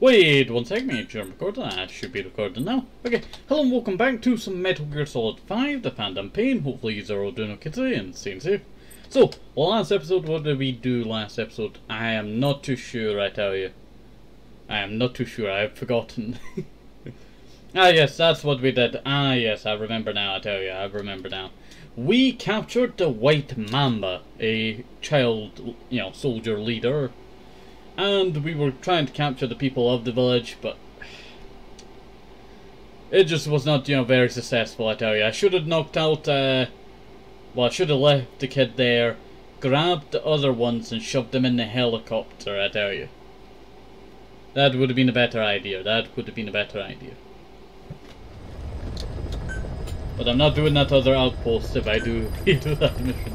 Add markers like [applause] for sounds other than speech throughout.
Wait one second, make sure I'm recording. I should be recording now. Okay, hello and welcome back to some Metal Gear Solid 5, The Phantom Pain. Hopefully you are all doing okay today and staying safe. So, last episode, what did we do last episode? I am not too sure, I tell you. I am not too sure, I've forgotten. [laughs] ah yes, that's what we did. Ah yes, I remember now, I tell you, I remember now. We captured the White Mamba, a child, you know, soldier leader and we were trying to capture the people of the village, but it just was not, you know, very successful, I tell you. I should have knocked out, uh, well, I should have left the kid there, grabbed the other ones and shoved them in the helicopter, I tell you. That would have been a better idea. That would have been a better idea. But I'm not doing that other outpost if I do, [laughs] do that mission.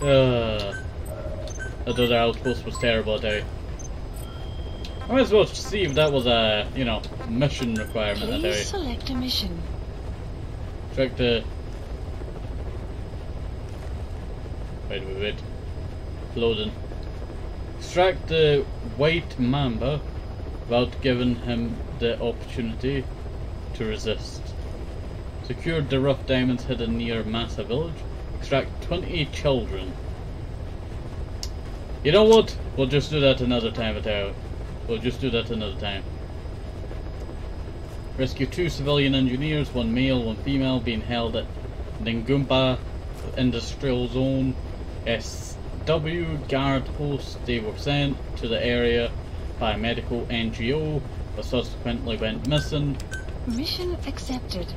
Uh... That other outpost was terrible today. I might as well see if that was a, you know, mission requirement Please select a mission. Check the... Wait, wait, wait. Loading. Extract the white mamba without giving him the opportunity to resist. Secure the rough diamonds hidden near Masa village. Extract 20 children. You know what? We'll just do that another time, Atao. We'll just do that another time. Rescue two civilian engineers, one male, one female, being held at Ngumba Industrial Zone SW guard post. They were sent to the area by a medical NGO, but subsequently went missing. Mission accepted.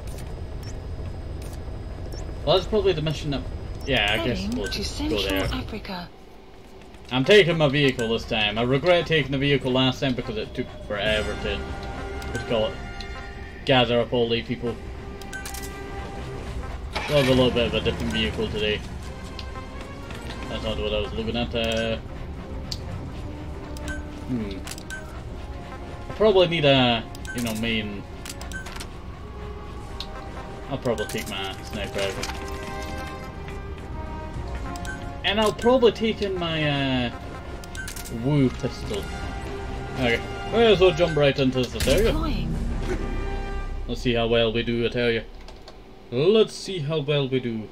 Well, that's probably the mission that... Yeah, I guess we'll to Central there. Africa. I'm taking my vehicle this time. I regret taking the vehicle last time because it took forever to, what call it, gather up all the people. We'll have a little bit of a different vehicle today. That's not what I was looking at. Uh, hmm. I probably need a, you know, main... I'll probably take my sniper rifle. And I'll probably take in my uh, Wu pistol. Okay, well jump right into this area. Let's see how well we do, I tell you. Let's see how well we do.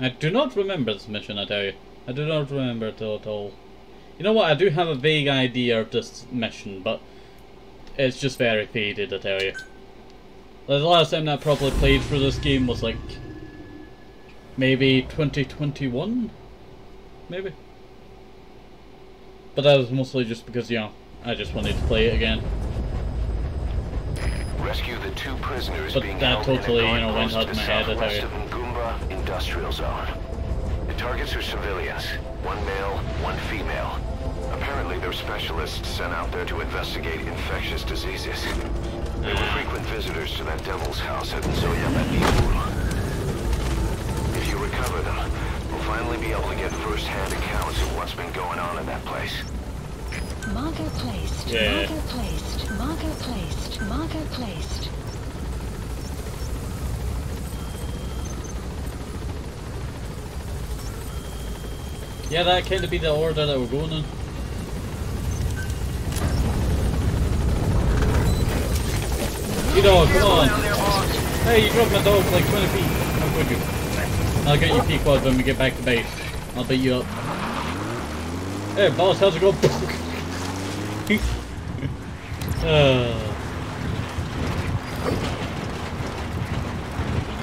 I do not remember this mission, I tell you. I do not remember it at all. You know what, I do have a vague idea of this mission, but it's just very faded, I tell you. The last time that I properly played through this game was like maybe 2021? Maybe? But that was mostly just because, you know, I just wanted to play it again. Rescue the two prisoners But being that held totally, you know, went out of my head, I tell southwest you. of Ngumba Industrial Zone. The targets are civilians, one male, one female. Apparently they're specialists sent out there to investigate infectious diseases. They were frequent visitors to that devil's house at Nzoya If you recover them, we'll finally be able to get first-hand accounts of what's been going on in that place. Marker placed. Yeah. Marker placed. Marker placed. Marker placed. Yeah, that kind of be the order that we're going in. You dog, come on! Hey, you dropped my dog like 20 feet. How could you? I'll get you Pequod when we get back to base. I'll beat you up. Hey, boss, how's it going? [laughs] uh.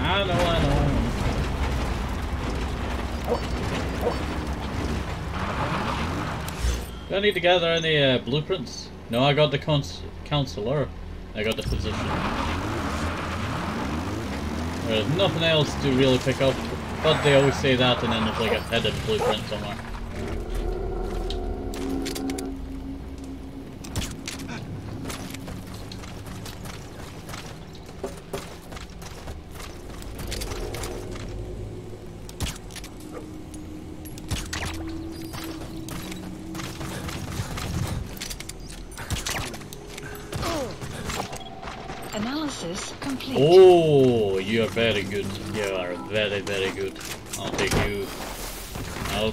I know, I know. Do I need to gather any uh, blueprints? No, I got the cons counselor. I got the position. There's nothing else to really pick up, but they always say that and then there's like a hidden blueprint somewhere.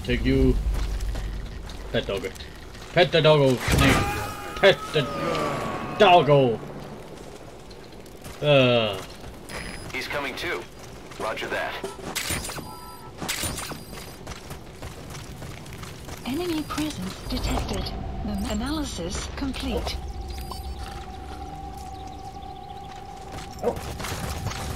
Take you. I'll take you. Pet dog. Pet the doggo, Snake. Pet the doggo. Uh, He's coming too. Roger that. Enemy presence detected. The analysis complete. Analysis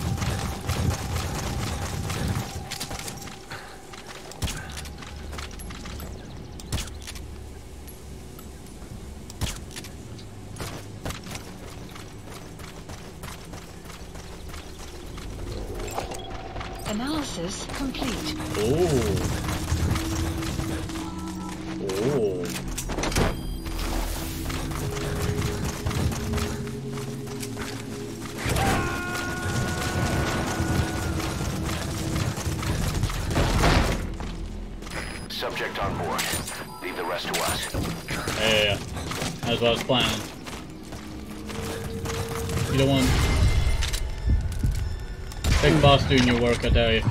On board. Leave the rest to us. Yeah, that's what I was planning. You don't want Big boss doing your work, I tell you.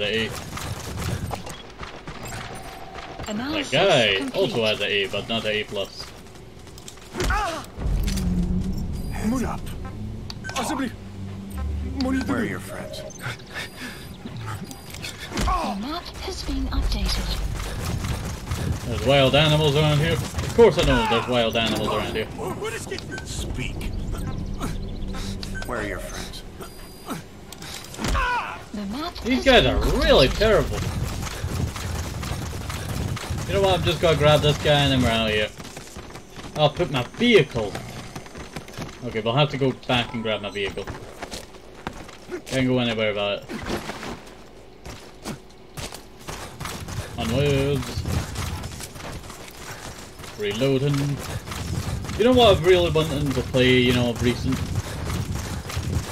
Has an A. That guy complete. also has an A, but not an A plus. Move up. Possibly. Where are your friends? The map has been updated. There's wild animals around here. Of course I know there's wild animals around here. Speak. Where are your friends? The These guys are really terrible. You know what? I'm just gonna grab this guy and then we're out of here. I'll put my vehicle. Okay, we'll have to go back and grab my vehicle. Can't go anywhere about it. Onwards. Reloading. You know what I've really wanted to play, you know, of recent?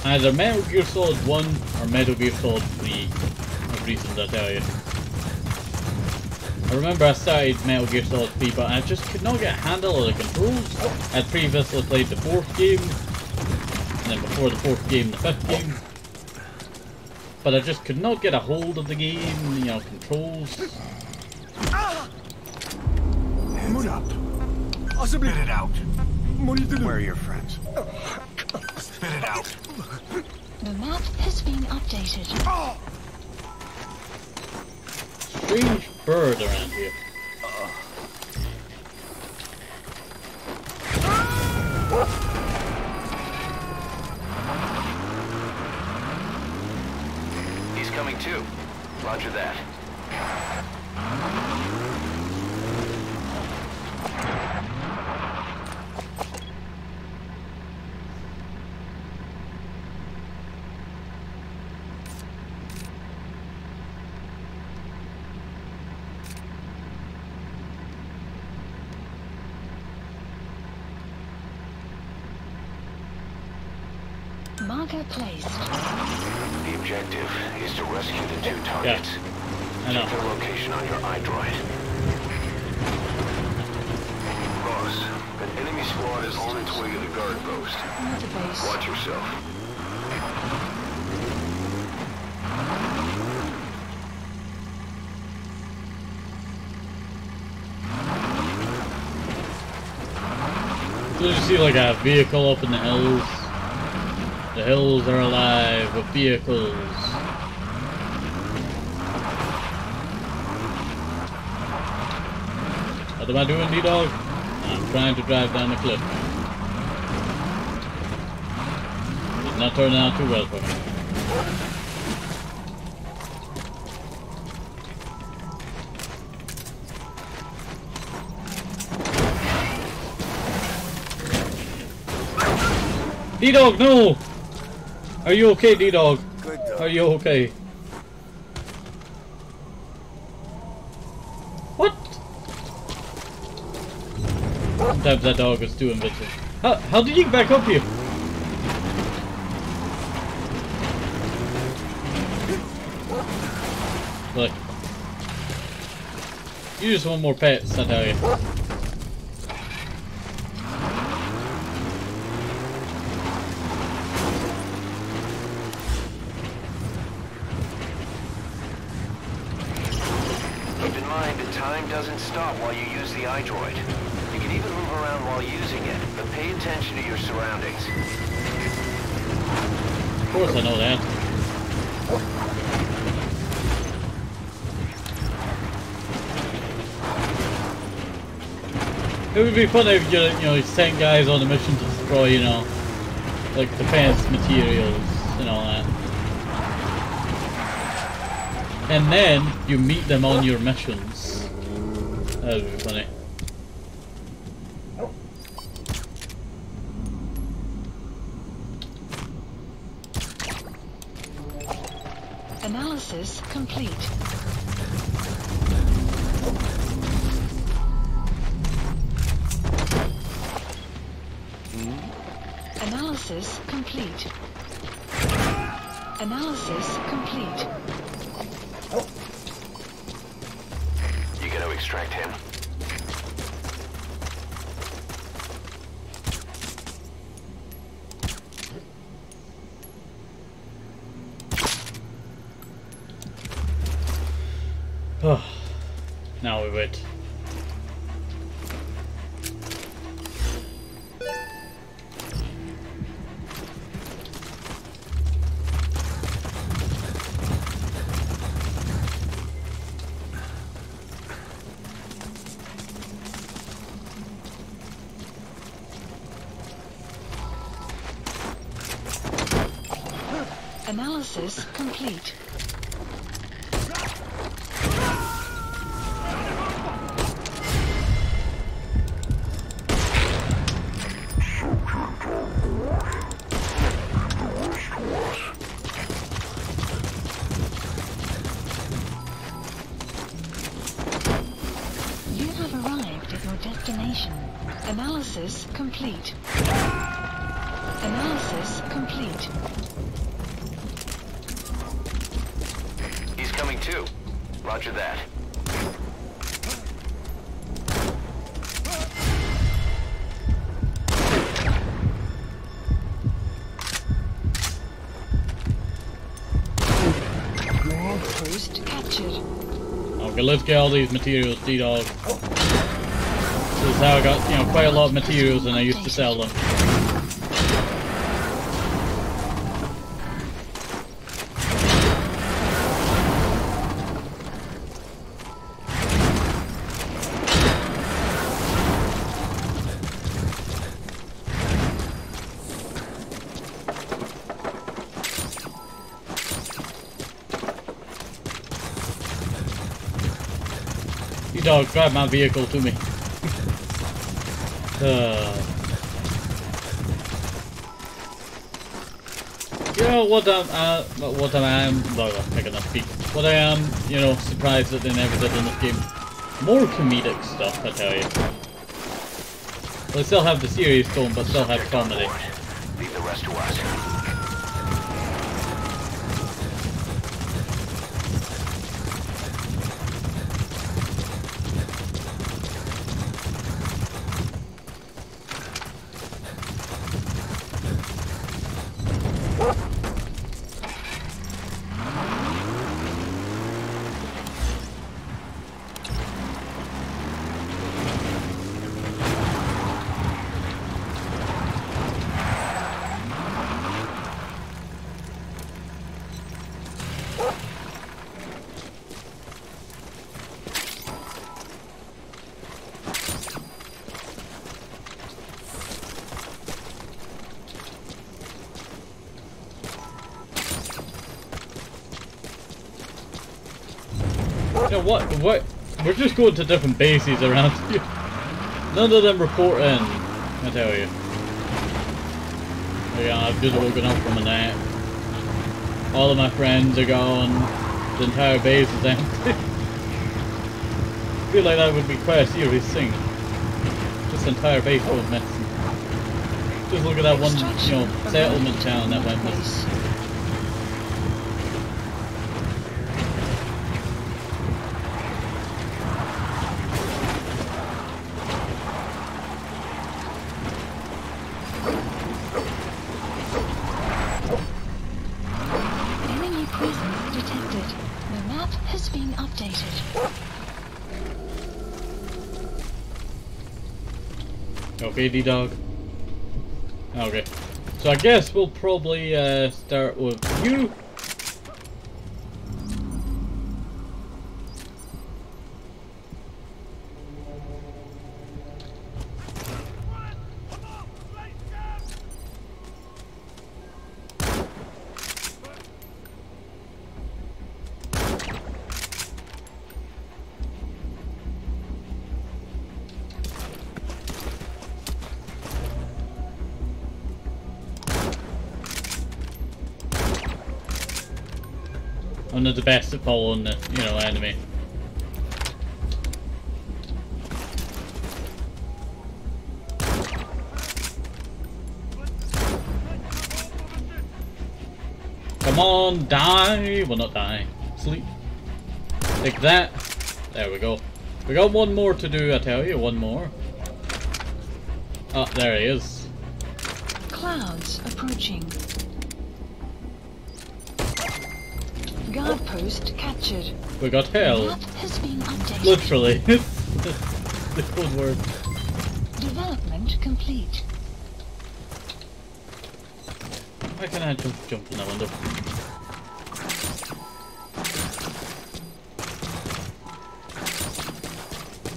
Either Metal Gear Solid 1 or Metal Gear Solid 3 of recent, I tell you. I remember I started Metal Gear Solid 3, but I just could not get a handle of the controls. I'd previously played the fourth game, and then before the fourth game, the fifth game. But I just could not get a hold of the game, you know, controls. Move up. Possibly. Spit it out. Monitor. Where are your friends? Oh, Spit it out. The map has been updated. Strange bird around here. He's coming too. Roger that. Marker placed. The objective is to rescue the two targets. I know. Check their location on your iDroid. Boss, an enemy squad is on its way to the guard post. Another. Watch yourself. Did you see like a vehicle up in the hills? The hills are alive with vehicles. What am I doing, D-Dog? I'm trying to drive down the cliff. It's not turning out too well for me. D-Dog, no! Are you okay, D-Dog? Are you okay? What? Sometimes that dog is too invincible. How, how did you get back up here? Look. You just want more pets, I tell you. Mind time doesn't stop while you use the iDroid. You can even move around while using it, but pay attention to your surroundings. Of course I know that. It would be funny if you, you know, sent guys on a mission to destroy, you know, like defense materials and all that. And then you meet them on your missions. That would be funny. Complete. Analysis complete. He's coming too. Roger that. Post captured. Okay, let's get all these materials, D-Dog. Is how I got, you know, quite a lot of materials and I used to sell them. D-Dog, grab my vehicle to me. You know what I'm, uh, what I am, blah, blah, I cannot speak. What I am, you know, surprised that they never did in this game. More comedic stuff, I tell you. They still have the serious tone, but still have comedy. Leave the rest to us. You know what? What? We're just going to different bases around [laughs] here. None of them report in. I tell you. Yeah, I've just woken up from a nap. All of my friends are gone. The entire base is [laughs] empty. I feel like that would be quite a serious thing. Just the entire base full of missing. Just look at that one, you know, settlement town that went missing. Base. Enemy presence detected. The map has been updated. D-Dog. Okay. So I guess we'll probably uh, start with you. I'm the best at following the, you know, enemy. Come on, die! Well, not die. Sleep. Take that. There we go. We got one more to do, I tell you. One more. Ah, there he is. Clouds approaching. Captured. We got hell. Literally. the code word. Development complete. Why can I jump, jump in that window?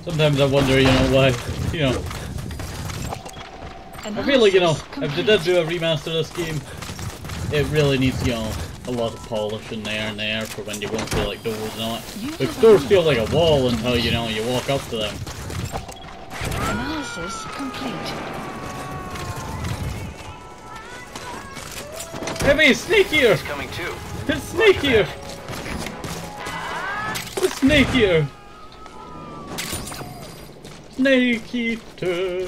Sometimes I wonder, you know, why, you know, I feel like, you know, if they did do a remaster of this game, it really needs, you know, a lot of polish in there and there for when you won't feel like doors and all that. Because doors feel like a wall until, you know, you walk up to them. Analysis complete. Heavy, it's sneakier! He's coming too. It's sneakier! It's sneakier! Snake eater! Do,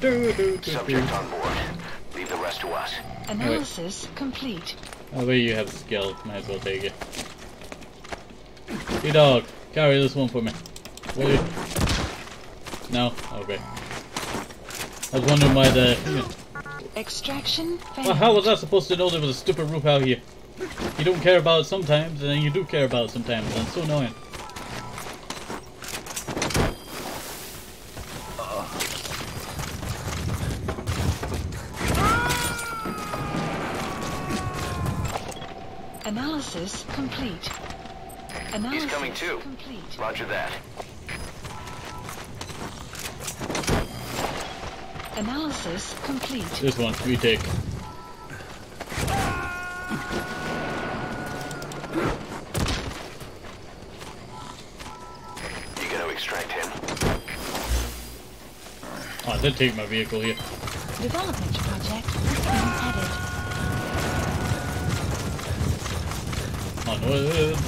do, do, do. Subject on board. Leave the rest to us. Analysis complete. Oh, wait, you have skill. Might as well take it. Hey dog, carry this one for me. Will you? No? Okay. I was wondering why the... Extraction Well, how was I supposed to know there was a stupid roof out here? You don't care about it sometimes, and then you do care about it sometimes, and it's so annoying. Complete. Analysis coming too. complete. Roger that. Analysis complete. This one, we take. You gonna extract him? Oh, I did take my vehicle here. Development Onwards.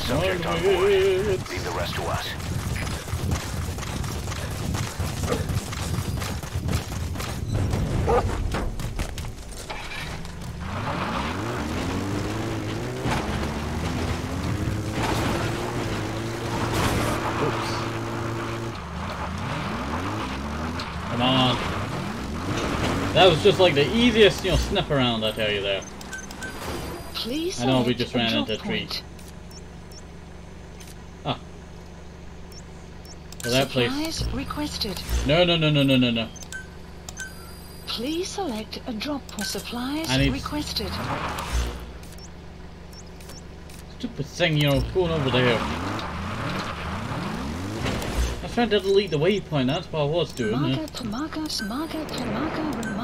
Subject on board. Leave the rest to us. Come on. That was just like the easiest, you know, sniff around, I tell you there. Please I know, we select just a ran drop into a tree. Ah. Well, that place. Supplies requested. No, no, no, no, no, no, no. Please select a drop point. Supplies I need- requested. Stupid thing, you know, going over there. I was trying to delete the waypoint, that's what I was doing. Marker, yeah. marker, marker, marker,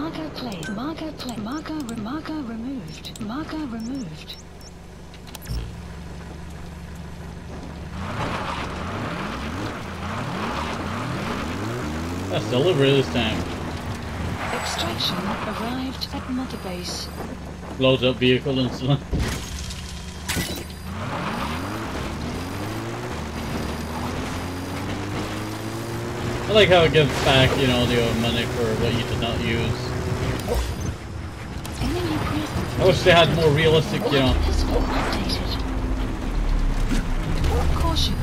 marker, place, marker, marker, re- marker removed, marker removed. That's deliberate this time. Extraction arrived at Mother Base. Blows up vehicle instantly. I like how it gives back, you know, the old money for what you did not use. I wish they had more realistic, you know, Weapon has been updated. Caution.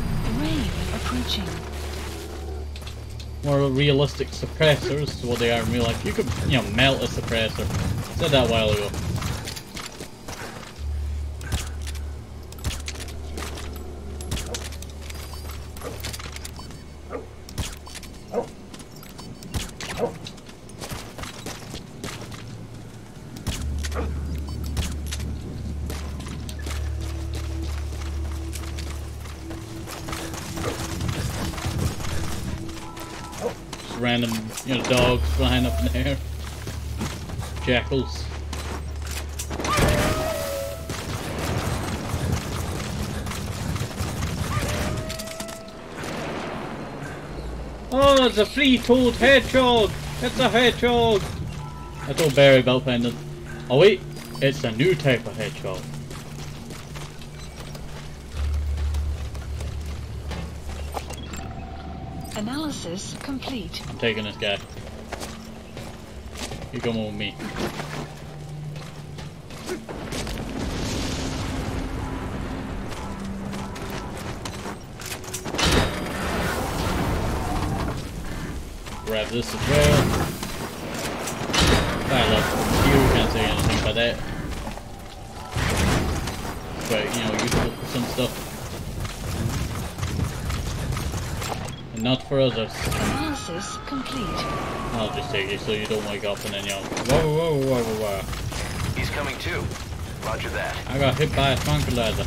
Rain approaching. more realistic suppressors to what they are in real life. You could, you know, melt a suppressor. Said that a while ago. Flying up in the air. Jackals. Oh, it's a free-toed hedgehog! It's a hedgehog! I told Barry about finding. Oh wait, it's a new type of hedgehog. Analysis complete. I'm taking this guy. You come with me. Grab this as well. I love you, can't say anything about that. But, you know, useful for some stuff. And not for others. Analysis complete. I'll just take it so you don't wake up and then you're whoa whoa whoa whoa whoa. He's coming too. Roger that. I got hit by a tranquilizer.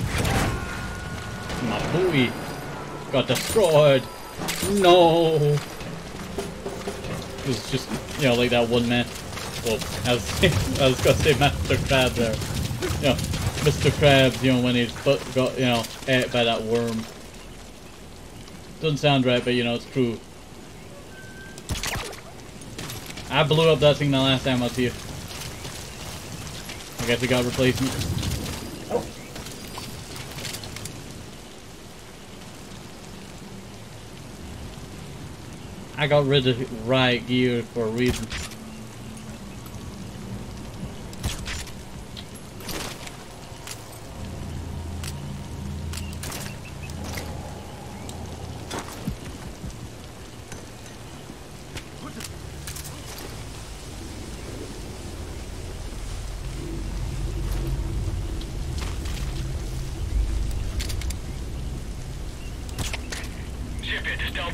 My buoy got destroyed. No. It was just you know like that one man. Well, I was [laughs] I was gonna say Master Crab there. You know, Mr. Krabs. You know when his butt got you know ate by that worm. Doesn't sound right, but you know it's true. I blew up that thing the last time I was here. I guess we got replacement. I got rid of riot gear for a reason.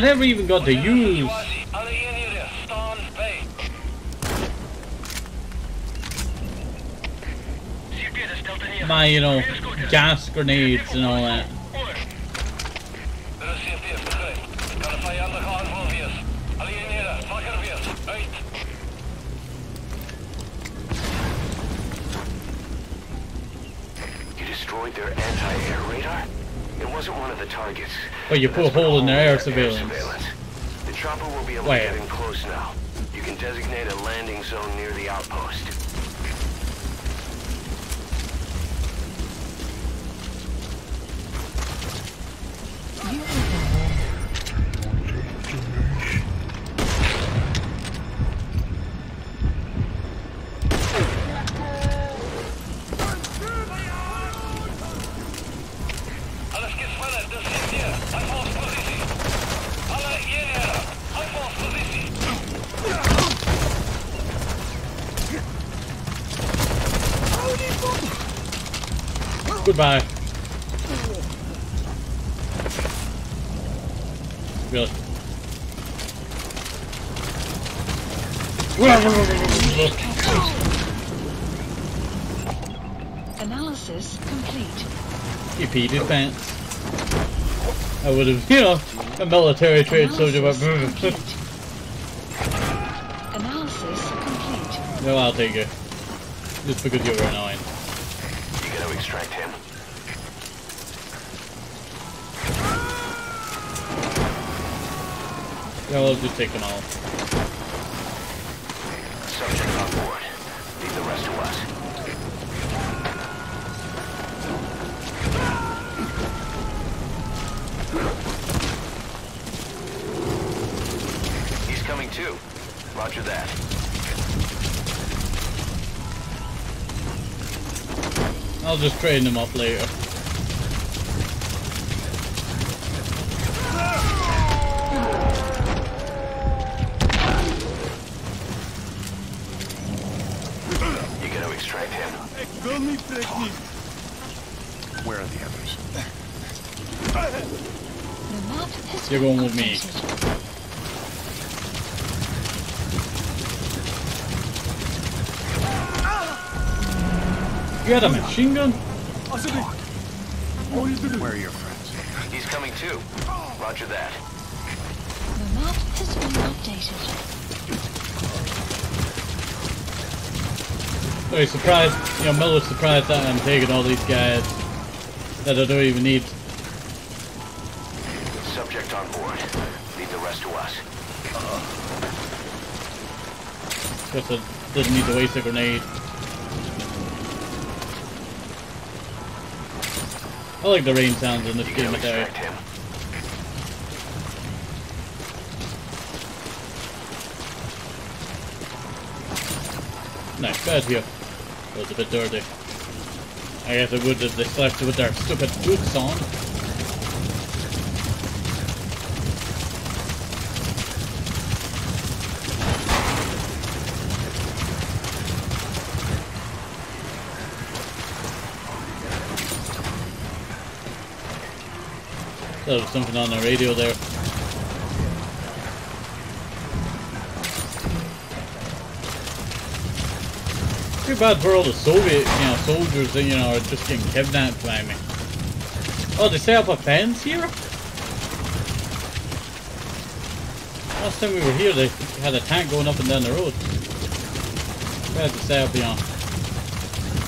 I never even got to use. My, you know, gas grenades and all that. But you put a hole in their air surveillance. The chopper will be able Wait. to get in close now. Goodbye. Really? Analysis complete. If he peed his pants. I would have, you know, a military trained soldier, but Analysis complete. No, I'll take it. Just because you were annoying. Yeah, I'll just take them all. Subject on board. Leave the rest to us. He's coming too. Roger that. I'll just train them up later. You're going with me. You got a machine gun? Alsjeblieft. Moeite doen. Where are your friends? He's coming too. Roger that. The map has been updated. Very surprised, you know, Miller's surprised that I'm taking all these guys that I don't even need. Subject on board. Leave the rest to us. Just I didn't need to waste a grenade. I like the rain sounds in this You game, I gonna tell you. extract him? Nice bed here. It was a bit dirty. I guess it would if they slept with their stupid boots on. There was something on the radio there. Too bad for all the Soviet, you know, soldiers that, you know, are just getting kidnapped by me. Oh, they set up a fence here? Last time we were here, they had a tank going up and down the road. They had to set up, you know,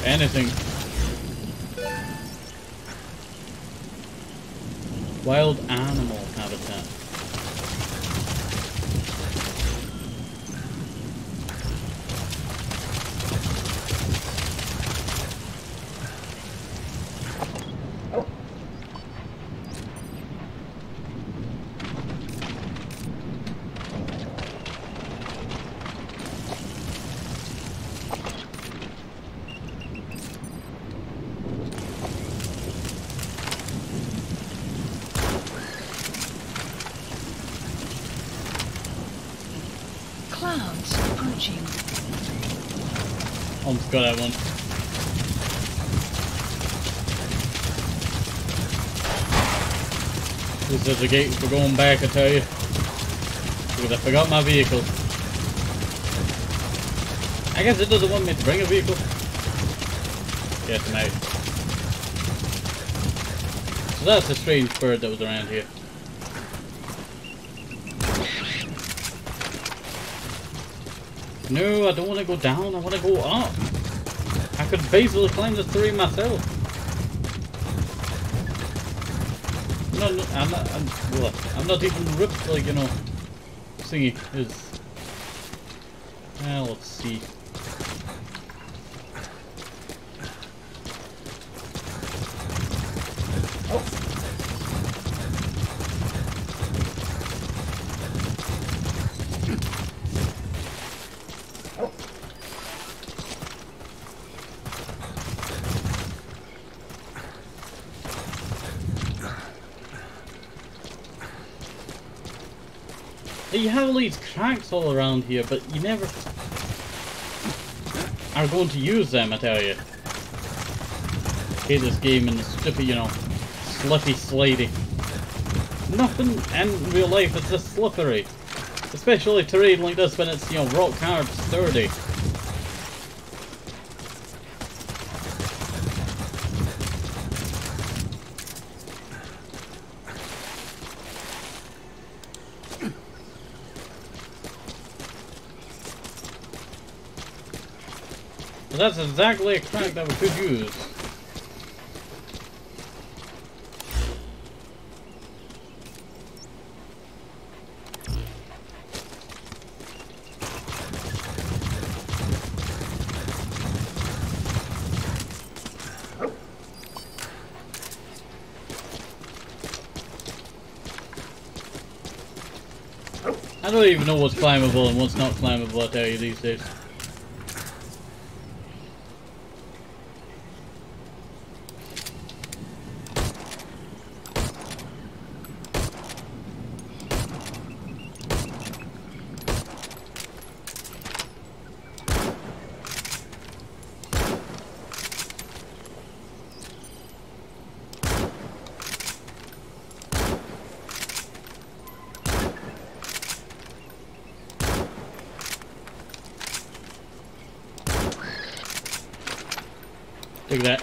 anything. Wild animal habitat. Clouds approaching. Almost got that one. This is the gate for going back, I tell you. Because I forgot my vehicle. I guess it doesn't want me to bring a vehicle. Yes, no. So that's a strange bird that was around here. No, I don't want to go down. I want to go up. Could basically climb the tree myself. No, I'm not. I'm, well, I'm not even ripped like you know. Thingy is. Well, let's see. You have all around here, but you never are going to use them, I tell you. hate this game and the stupid, you know, slippy slidey. Nothing in real life is this slippery. Especially terrain like this when it's, you know, rock hard, sturdy. That's exactly a crack that we could use. I don't even know what's climbable and what's not climbable, tell you these days. Look at that.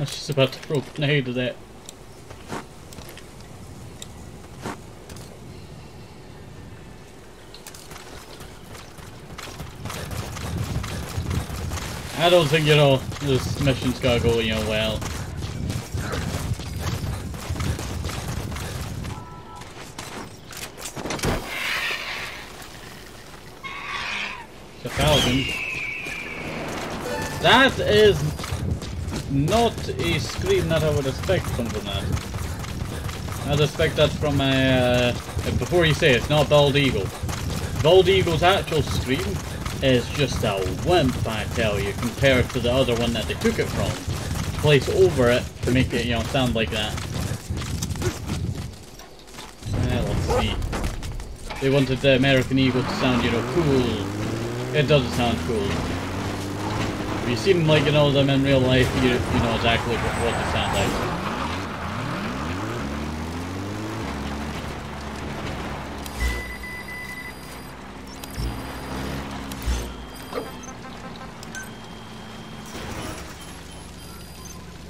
I a that. I don't think, you know, this mission's gotta go, you know, well. The Falcon. That is not a scream that I would expect from that. I'd expect that from a, uh, before you say it, it's not Bald Eagle. Bald Eagle's actual scream is just a wimp, I tell you, compared to the other one that they took it from. Place over it to make it, you know, sound like that. Let's see. They wanted the American Eagle to sound, you know, cool. It doesn't sound cool. You see them like you know them in real life, you, you know exactly what, what they sound like.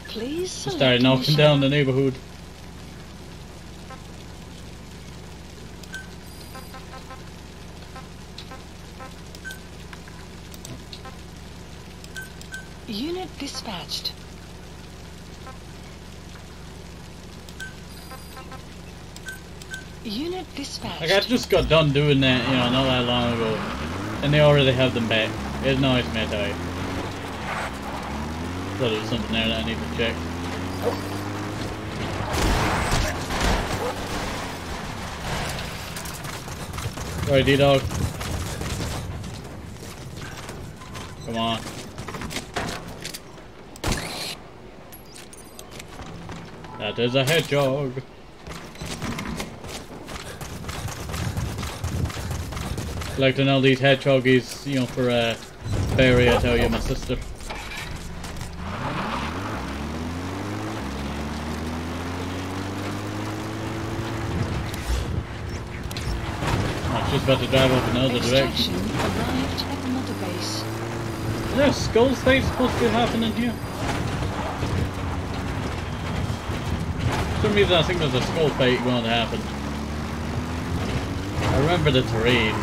Please Started knocking down the neighborhood. Dispatched. Unit dispatched. Like I just got done doing that, you know, not that long ago, and they already have them back. It's annoys me, I. Thought there was something there that I need to check. Sorry, D-Dog. Come on. That is a hedgehog. Collecting all these hedgehoggies, you know, for uh, a Barry, I tell you, my sister. I'm just about to drive off another direction. Arrived at Mother Base. Is a skull fight supposed to be happening here? For some reason I think there's a skull fight going to happen. I remember the terrain.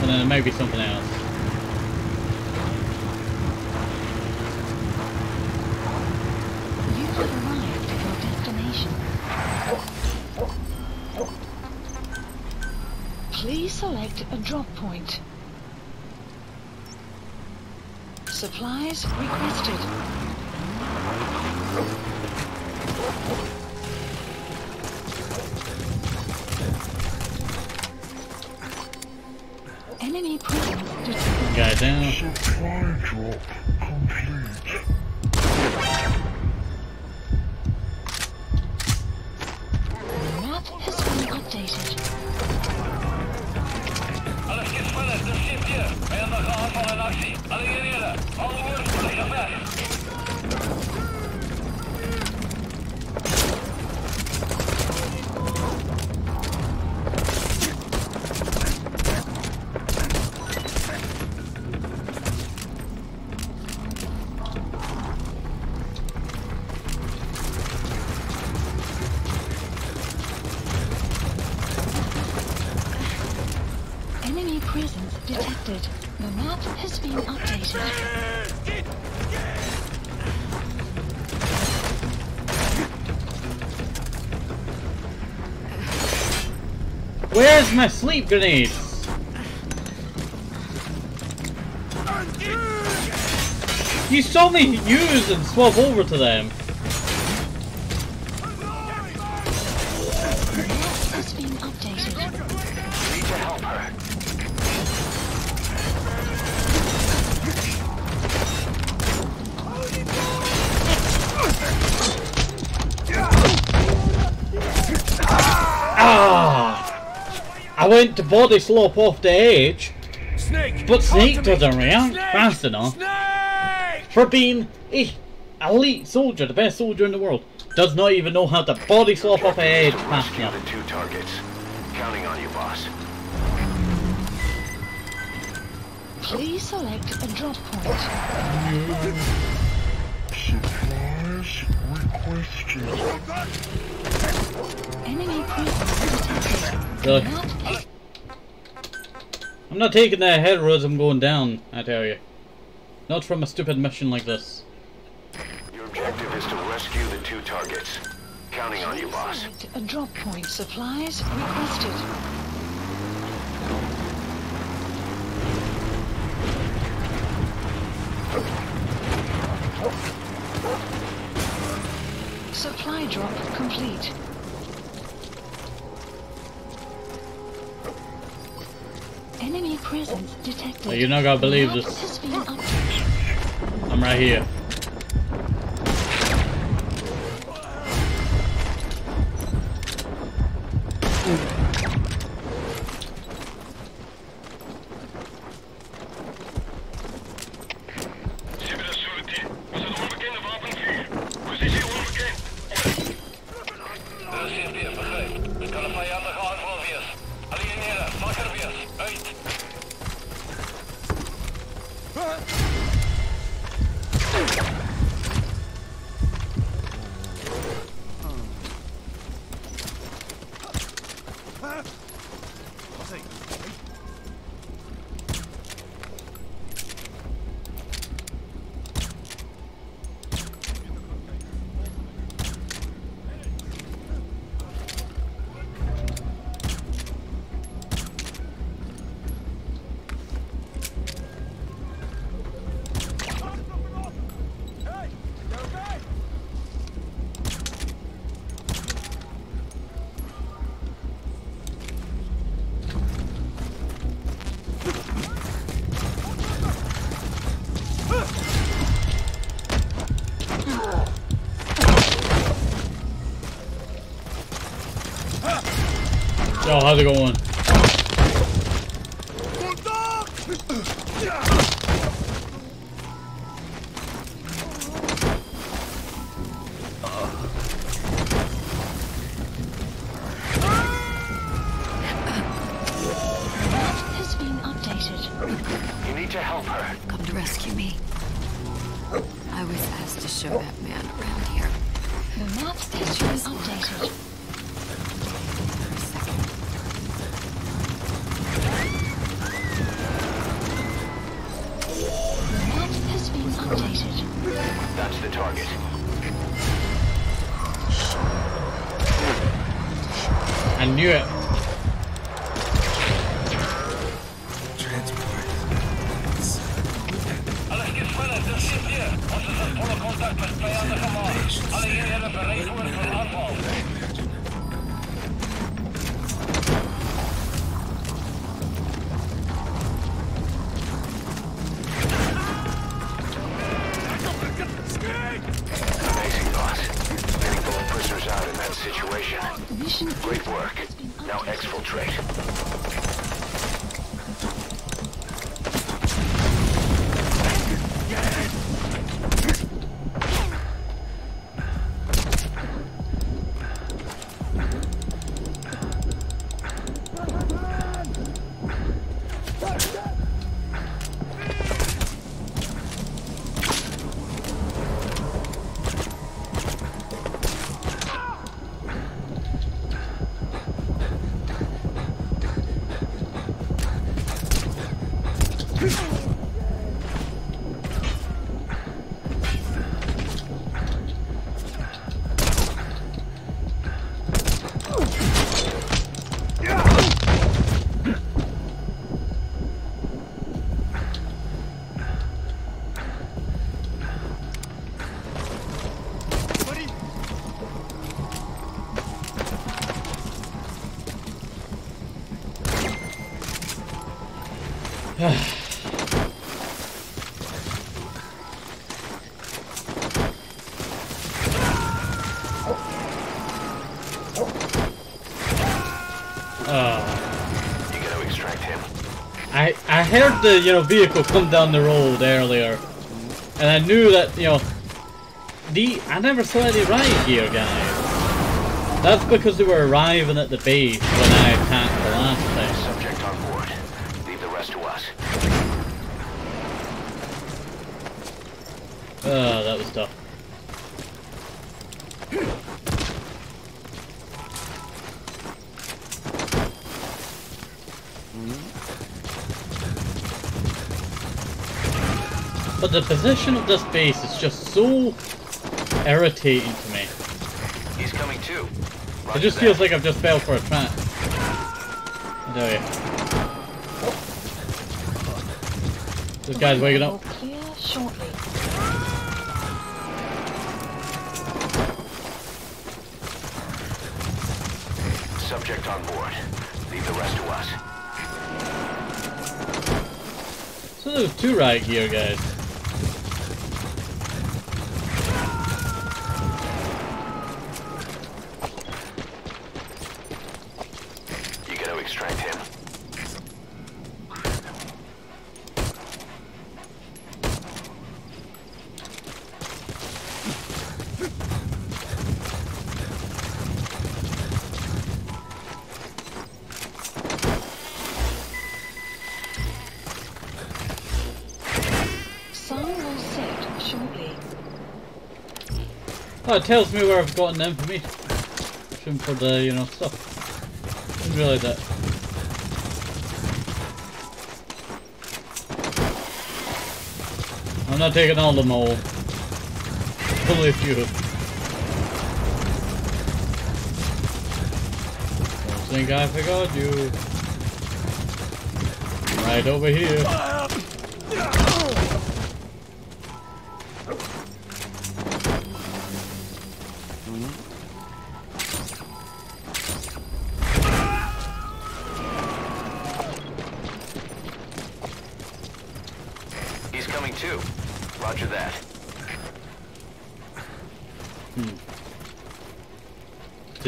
And then it might be something else. Please select a drop point. Supplies requested. Okay. Been updated. Where's my sleep grenades? You saw me use and swap over to them. Went to body slope off the edge, Snake! but Snake doesn't react Snake! fast enough Snake! for being a elite soldier, the best soldier in the world. Does not even know how to body slop off the edge fast enough. the two targets. Counting on you, boss. Please select a drop point. Enemy presence detected. Really? The map has I'm not taking that head roads I'm going down, I tell you. Not from a stupid mission like this. Your objective is to rescue the two targets. Counting on you, boss. select a drop point. Supplies requested. Supply drop complete. Presence detected. You're not gonna believe this. has been updated. I'm right here. Was asked to show that man around here. The map has is updated. The you know vehicle come down the road earlier, and I knew that you know the I never saw any riot gear guys. That's because they were arriving at the base when I the position of this base is just so irritating to me. He's coming too. It just feels like I've just fell for a trap. I tell you. This guy's waking up. shortly. Subject on board. Leave the rest to us. So there's two riot gear guys. You gotta extract him. Sun will set shortly. Oh, it tells me where I've gotten the information for the, you know, stuff. Didn't realize that. I'm not taking all the mold. Only a few. Don't think I forgot you. Right over here.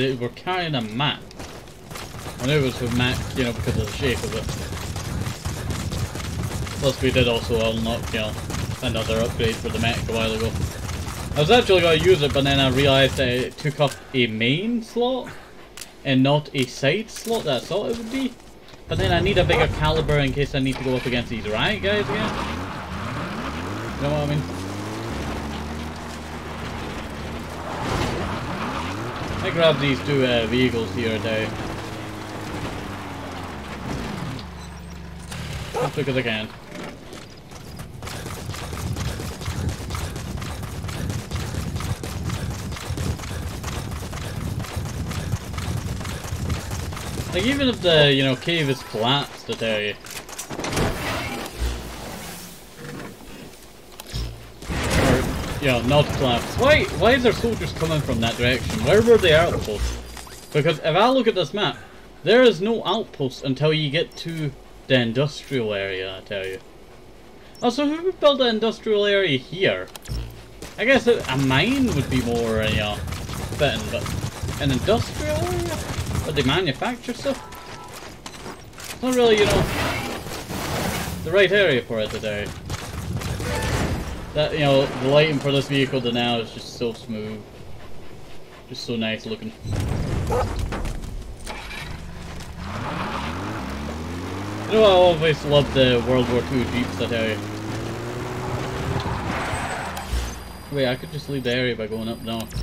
They were carrying a map. I knew it was a map, you know, because of the shape of it. Plus we did also unlock, you know, another upgrade for the mech a while ago. I was actually going to use it, but then I realised that it took up a main slot and not a side slot that I thought it would be. But then I need a bigger caliber in case I need to go up against these riot guys again. You know what I mean? I grab these two uh, vehicles here now. As quick as I can. Like even if the you know cave is collapsed, I tell you. Know, not collapsed. Why why is there soldiers coming from that direction? Where were the outposts? Because if I look at this map, there is no outpost until you get to the industrial area, I tell you. Also, who would build an industrial area here? I guess a, a mine would be more, uh, fitting, but an industrial area? Where they manufacture stuff? It's not really, you know, the right area for it today. That, you know, the lighting for this vehicle to now is just so smooth. Just so nice looking. You know, I always loved the World War II Jeeps, I tell you. Wait, I could just leave the area by going up north.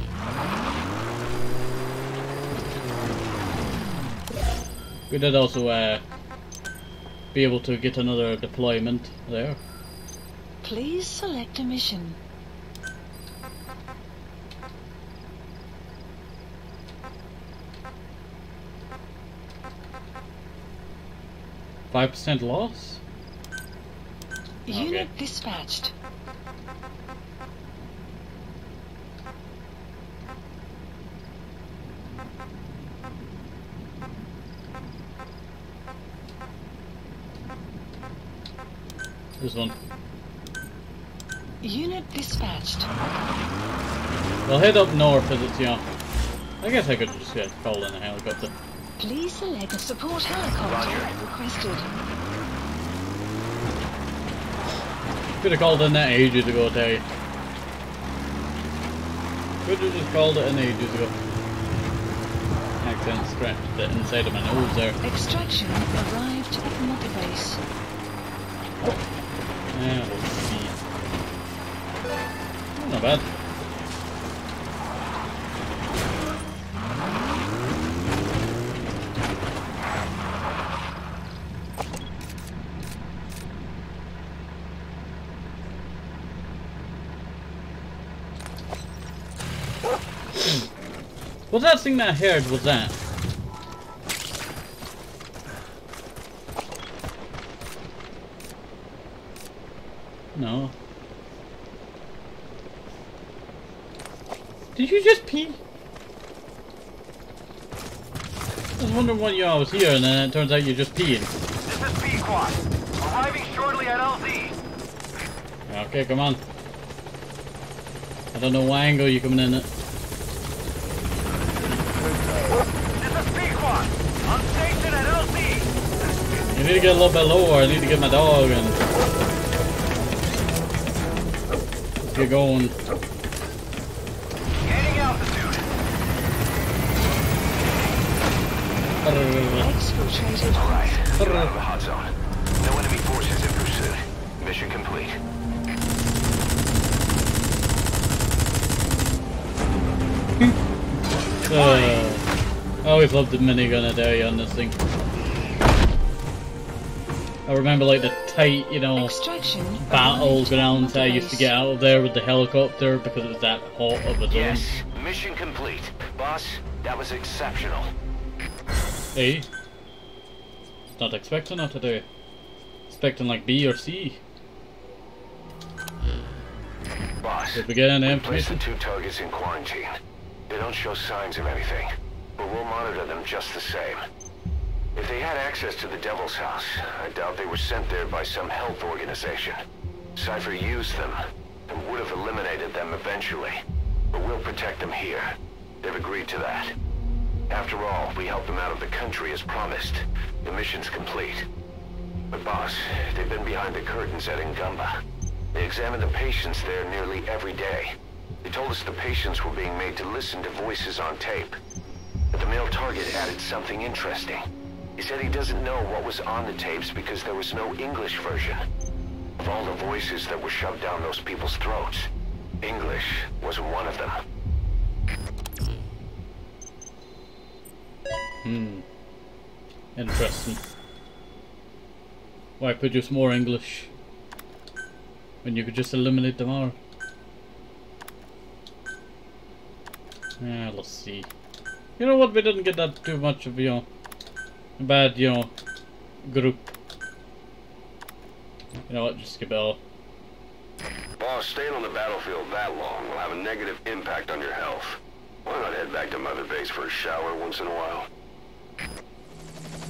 We did also uh, be able to get another deployment there. Please select a mission. Five percent loss? Unit dispatched. This one. Unit dispatched. We'll head up north as it's, you know. I guess I could just get called in a helicopter. Please select a support helicopter requested. Could have called in that ages ago, I tell you. Could have just called it in ages ago. Accident scratched it inside of my nose there. Extraction arrived at Mother Base. Yeah, let's see. Not bad. Was that thing that I heard was that? No. Did you just pee? I was wondering why you I was here and then it turns out you're just peeing. This is Squad. Arriving shortly at LZ. Okay, come on. I don't know what angle you're coming in at. This is B Squad. On station at LZ. You need to get a little bit lower. I need to get my dog and get going. Exfiltrated. All right, you're out of the hot zone. No enemy forces in pursuit. Mission complete. [laughs] Uh, I always loved the minigun at area on this thing. I remember like the tight, you know, Extraction. battlegrounds I used to get out of there with the helicopter because it was that hot of a zone. Yes, mission complete. Boss, that was exceptional. Hey. Not expecting that today. Expecting like B or C. Boss, Did we get we placed the two targets in quarantine. They don't show signs of anything, but we'll monitor them just the same. If they had access to the Devil's House, I doubt they were sent there by some health organization. Cipher used them, and would have eliminated them eventually. But we'll protect them here. They've agreed to that. After all, we helped them out of the country as promised. The mission's complete. But boss, they've been behind the curtains at Ngumba. They examine the patients there nearly every day. They told us the patients were being made to listen to voices on tape. But the male target added something interesting. He said he doesn't know what was on the tapes because there was no English version. Of all the voices that were shoved down those people's throats, English wasn't one of them. Hmm. Interesting. Why produce more English when you could just eliminate them all? Yeah, let's see. You know what? We didn't get that too much of you know bad you know group. You know what? Just skip it all. Boss, staying on the battlefield that long will have a negative impact on your health. Why not head back to Mother Base for a shower once in a while?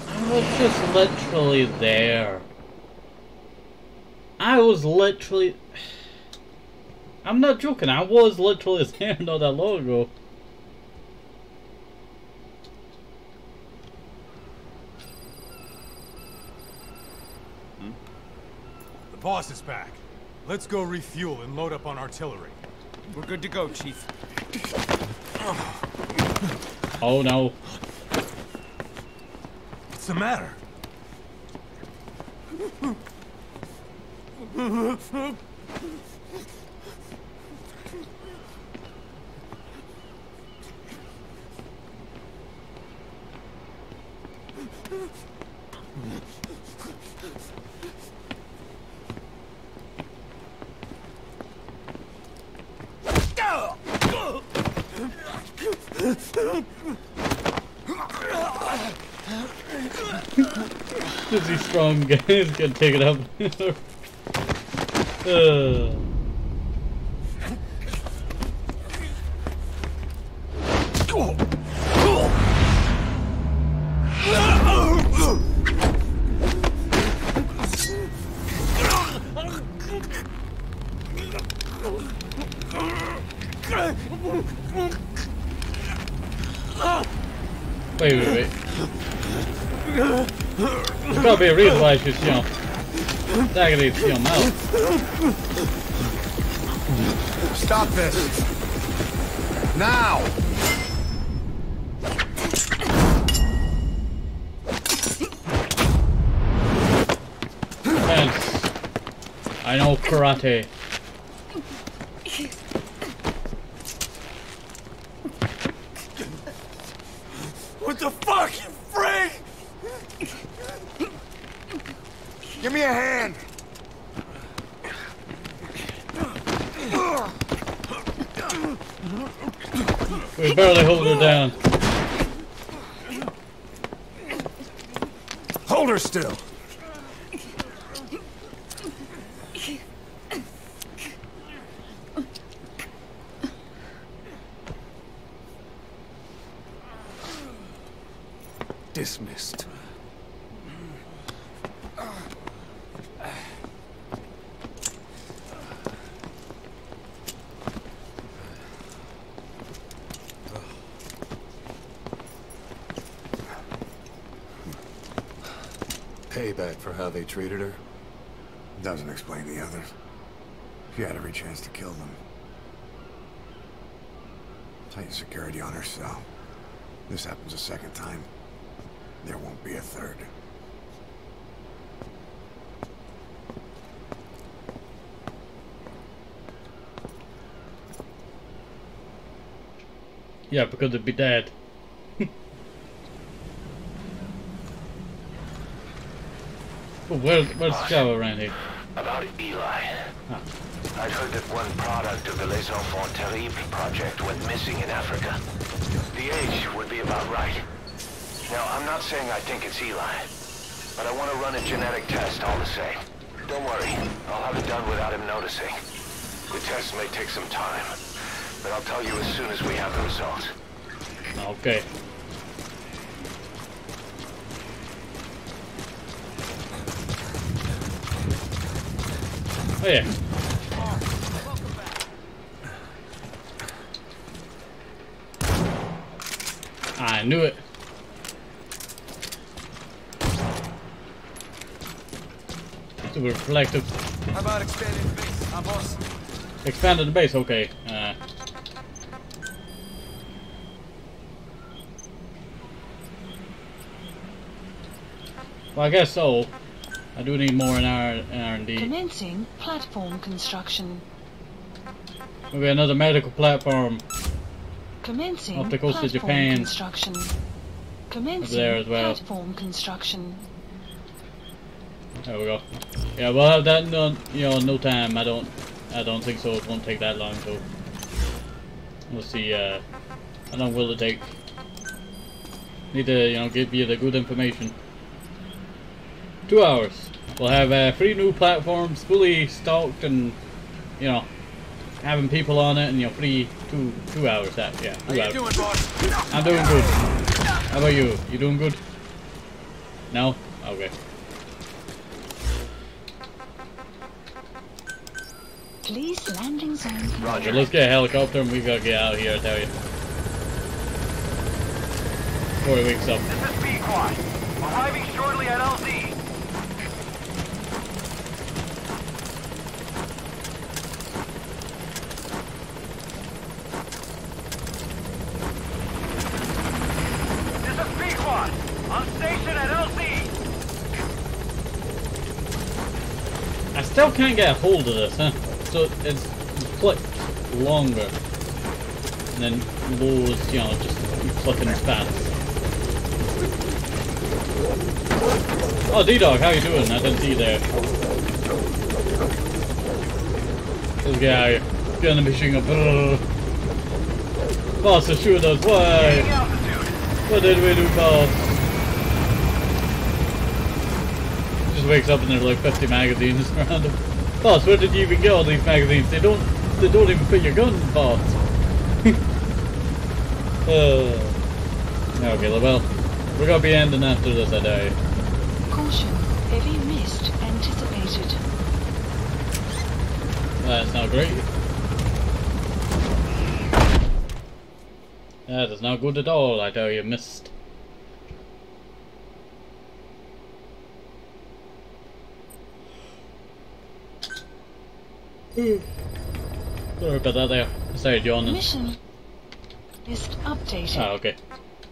I was just literally there. I was literally. I'm not joking. I was literally [laughs] there not that long ago. Hmm? The boss is back. Let's go refuel and load up on artillery. We're good to go, Chief. Oh no. What's the matter? Strong? He's gonna take it up. [laughs] uh. Attacking these, you know, mouth. Stop this! Now! Yes. I know karate. What the fuck, you freak? Give me a hand! We barely hold her down. Hold her still! Dismissed. Payback for how they treated her? Doesn't explain the others. She had every chance to kill them. Tight security on her cell. This happens a second time. There won't be a third. Yeah, because it'd be dead. Where, where's Java around here? About Eli. Ah. I'd heard that one product of the Les Enfants Terribles project went missing in Africa. The age would be about right. Now, I'm not saying I think it's Eli, but I want to run a genetic test all the same. Don't worry, I'll have it done without him noticing. The test may take some time, but I'll tell you as soon as we have the results. Okay. Oh yeah. I knew it. Super reflective. How about expanding the base, huh, boss? Expanded the base, okay. Uh, well, I guess so. I do need more in R in R&D. Commencing platform construction. Maybe another medical platform. Commencing Off the coast of Japan. construction. Commencing there as well. platform construction. There we go. Yeah, we'll have that in no, you know no time. I don't I don't think so. It won't take that long. So we'll see. Uh, how long will it take? Need to you know give you the good information. Two hours. We'll have uh, three new platforms fully stocked and you know having people on it and you know three two two hours. That yeah How two you hours. doing, boss? I'm doing good. How about you? You doing good? No? Okay. Please landing zone. Roger. Let's get a helicopter and we gotta get out of here, I tell you. Before he wakes up. This is B Squad. Arriving shortly at LZ. This is B Squad. On station at LZ. still can't get a hold of this, huh? So it's click longer. And then lows, you know, just clicking fast. Oh, D-Dog, how you doing? I didn't see you there. This guy, gun machine up. Ugh. Boss, shoot us. Why? What did we do, boss? Just wakes up and there's like 50 magazines [laughs] around him. Boss, where did you even get all these magazines? They don't, they don't even fit your gun, boss. [laughs] uh, okay, well, we're gonna be ending after this, I die. Caution. Heavy mist anticipated. That's not great. That is not good at all, I tell you, missed. Sorry about that there. Yawning. Mission list updated. Ah, okay.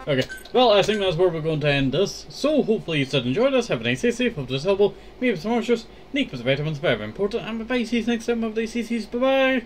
Okay, well, I think that's where we're going to end this. So, hopefully you still enjoyed this. Have a nice day, safe, hope this helpful. Maybe some more shows. Nick was a better one, very important. And bye-bye, see you next time. Have a nice day, bye-bye.